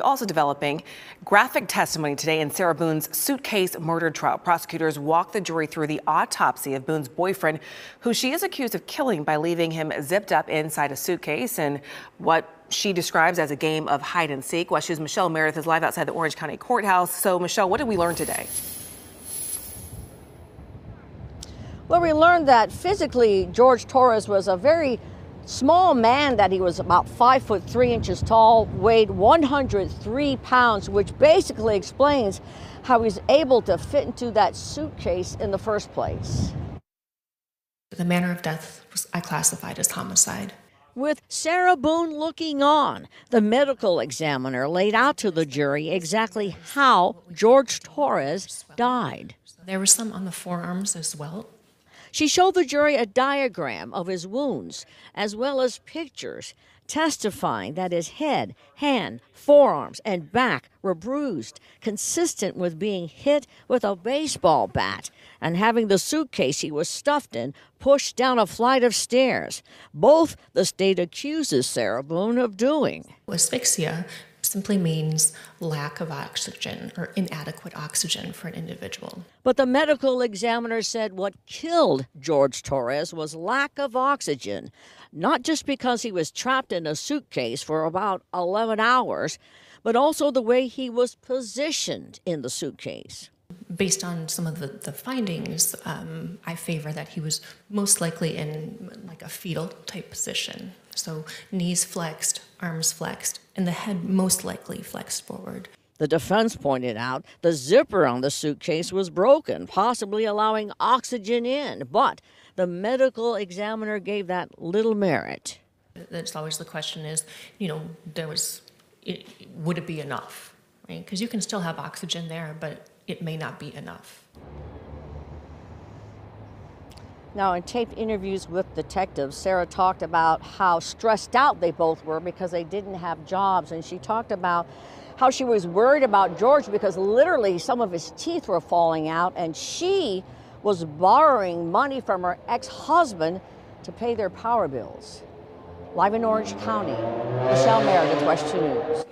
Also developing graphic testimony today in Sarah Boone's suitcase murder trial. Prosecutors walk the jury through the autopsy of Boone's boyfriend, who she is accused of killing by leaving him zipped up inside a suitcase and what she describes as a game of hide and seek. WESH Michelle Meredith is live outside the Orange County Courthouse. So, Michelle, what did we learn today? Well, we learned that physically George Torres was a very small man that he was about five foot three inches tall, weighed 103 pounds, which basically explains how he's able to fit into that suitcase in the first place. The manner of death was I classified as homicide. With Sarah Boone looking on, the medical examiner laid out to the jury exactly how George Torres died. There were some on the forearms as well. She showed the jury a diagram of his wounds, as well as pictures testifying that his head, hand, forearms, and back were bruised, consistent with being hit with a baseball bat and having the suitcase he was stuffed in pushed down a flight of stairs. Both the state accuses Sarah Boone of doing. Asphyxia simply means lack of oxygen or inadequate oxygen for an individual. But the medical examiner said what killed George Torres was lack of oxygen, not just because he was trapped in a suitcase for about 11 hours, but also the way he was positioned in the suitcase. Based on some of the, the findings, um, I favor that he was most likely in like a fetal type position. So knees flexed, arms flexed, and the head most likely flexed forward. The defense pointed out the zipper on the suitcase was broken, possibly allowing oxygen in, but the medical examiner gave that little merit. That's always the question is, you know, there was, it, would it be enough? Right? Because you can still have oxygen there, but it may not be enough. Now, in taped interviews with detectives, Sarah talked about how stressed out they both were because they didn't have jobs. And she talked about how she was worried about George because literally some of his teeth were falling out, and she was borrowing money from her ex husband to pay their power bills. Live in Orange County, Michelle Meredith, WESH 2 News.